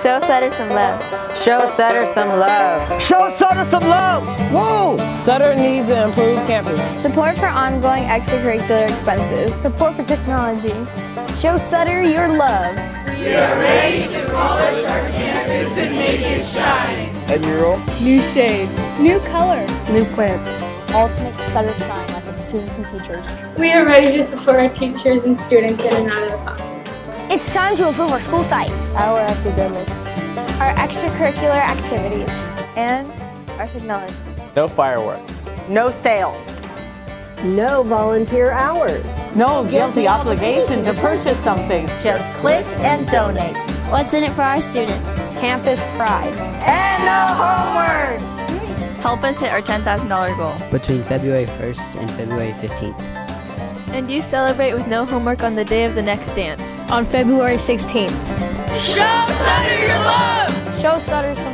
Show Sutter some love. Show Sutter some love. Show Sutter some love. Whoa! Sutter needs an improved campus. Support for ongoing extracurricular expenses. Support for technology. Show Sutter your love. We are ready to polish our campus and make it shine. Head mural. New shade. New color. New plants. All to make Sutter shine like its students and teachers. We are ready to support our teachers and students in and out of the classroom. It's time to improve our school site. Our academics. Our extracurricular activities. And our technology. No fireworks. No sales. No volunteer hours. No guilty obligation to purchase something. Just click and donate. What's in it for our students? Campus pride. And no homework! Help us hit our $10,000 goal. Between February 1st and February 15th. And you celebrate with no homework on the day of the next dance. On February 16th. Show Sutter your love! Show Sutter some love, please.